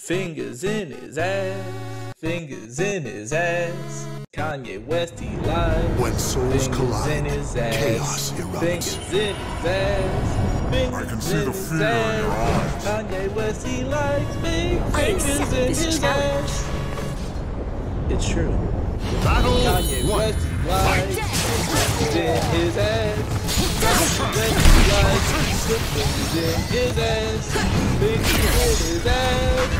Fingers in his ass, fingers in his ass. Kanye West, he lies. When souls fingers collide, in his ass. chaos erupts. Fingers in his ass. Fingers I can see the his fear in your ass. Kanye West, he likes big I fingers in his challenge. ass. It's true. Battle Kanye one. West, he likes fingers in his ass. West, he likes fingers in his ass. Fingers in his ass.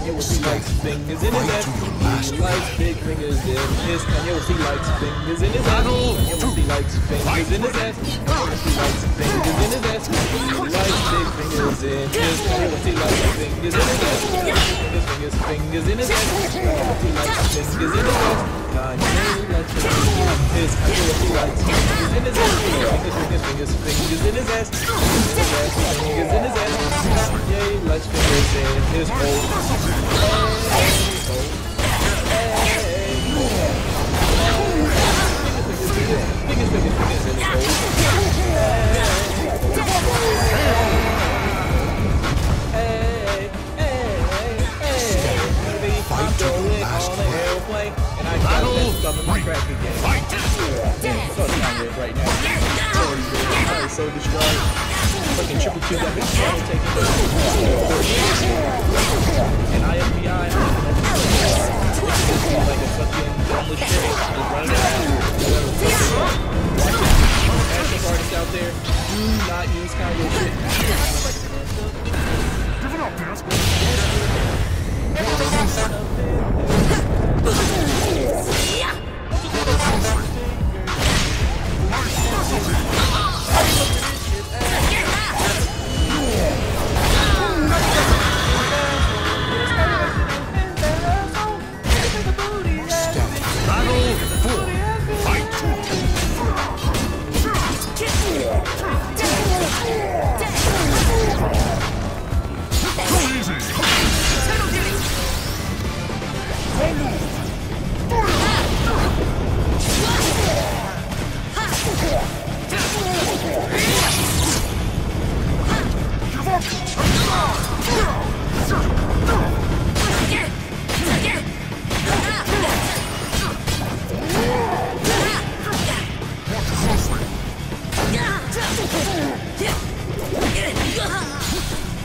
Kanye West, he likes fingers in his ass. He likes big fingers in his. Kanye West, he likes fingers in his ass. Kanye West, he likes fingers in his ass. Kanye West, he likes fingers in his ass. He likes big fingers in his. Kanye West, he likes fingers in his ass. Fingers, fingers, fingers in his ass. Kanye West, he likes fingers in his ass. Kanye likes fingers in his. Kanye West, he likes fingers in his ass. Fingers, fingers, fingers, fingers in his ass. Fingers in his ass. Kanye likes fingers in his hole. Crack again. Damn, fuck Kanye right now. Sorry, bro. I was so destroyed. Fucking triple Q got his channel taken over. And IFBI, it's like a fucking dumbless shit. Just running around. Artists out there, do not use Kanye shit.